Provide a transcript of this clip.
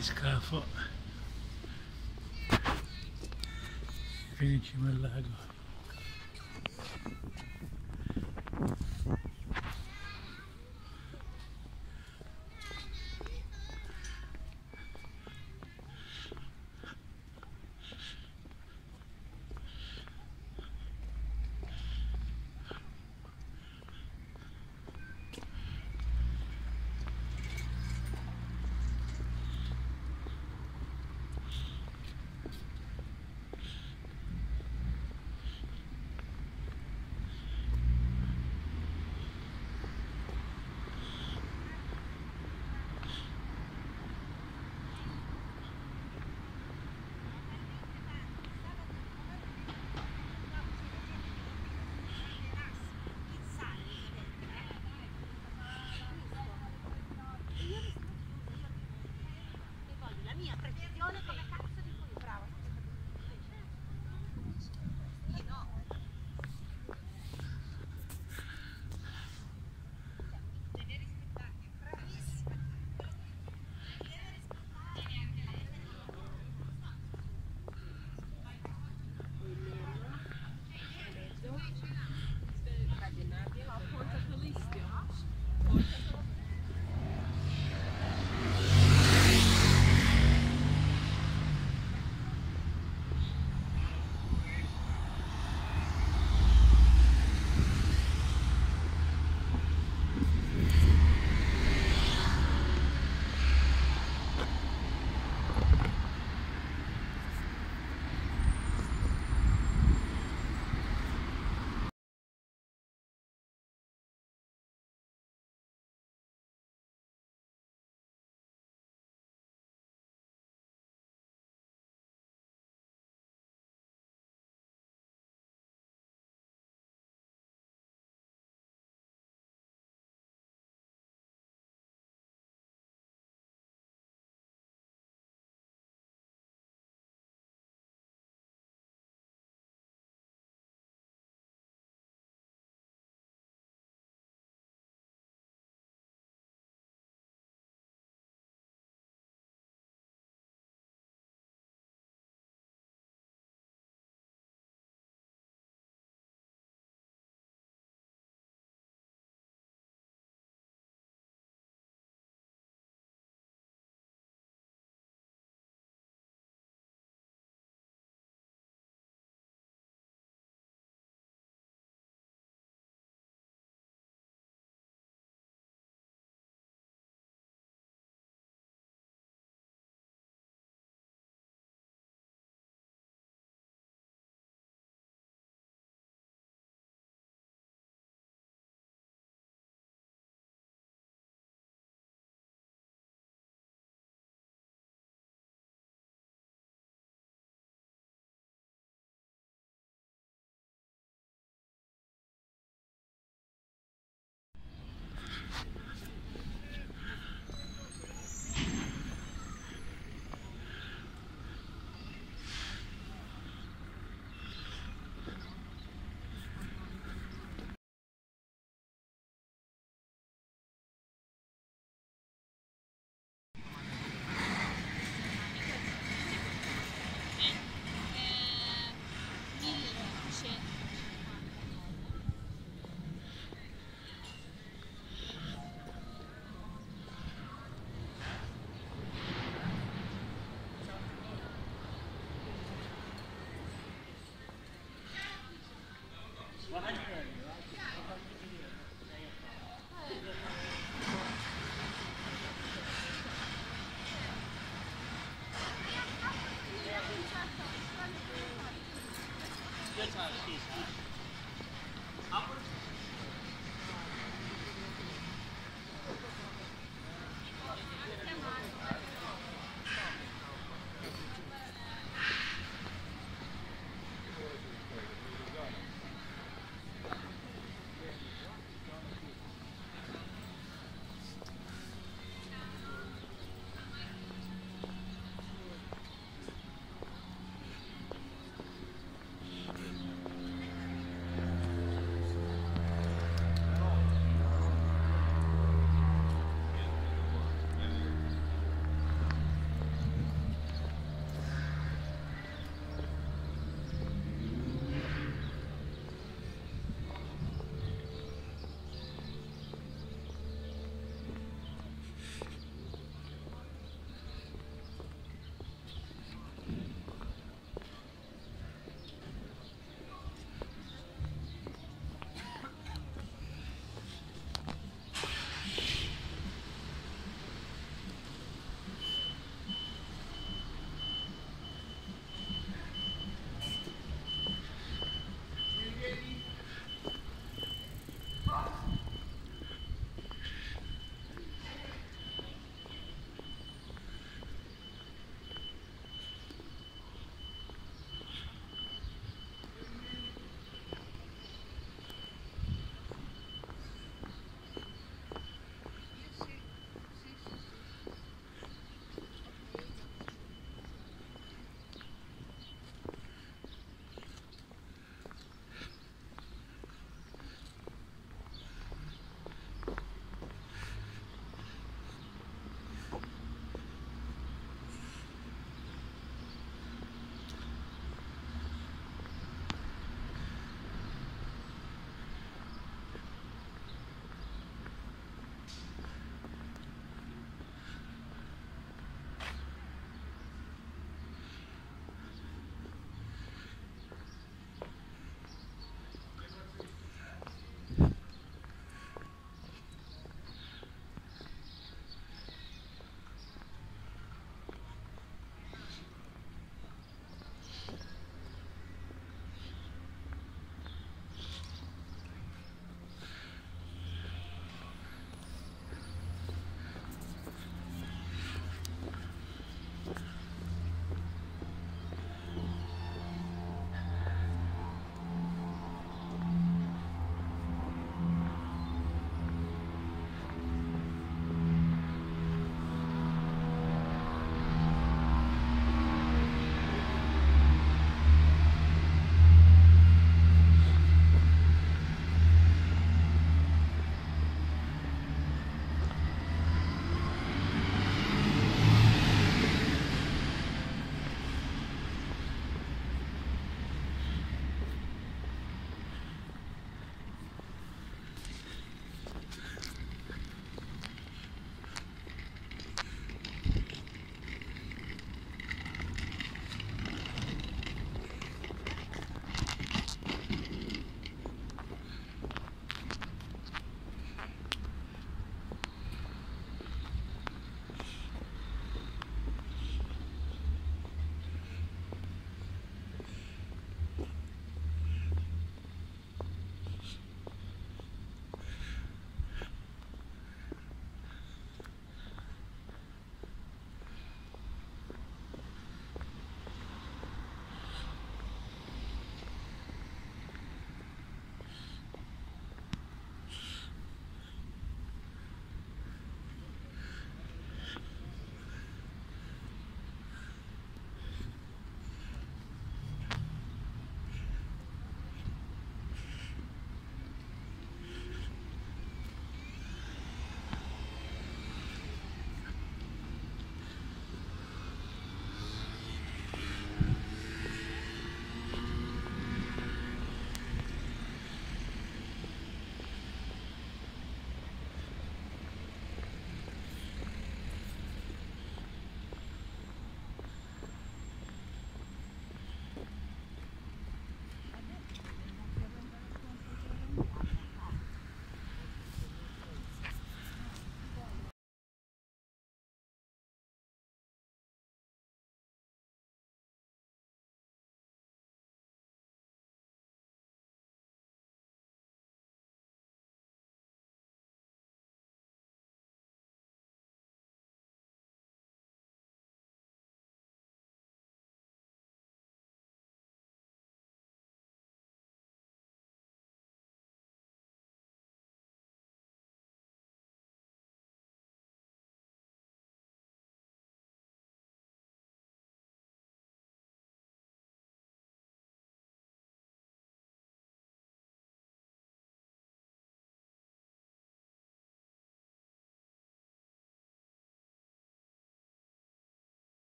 di scafo. Fino in cima al lago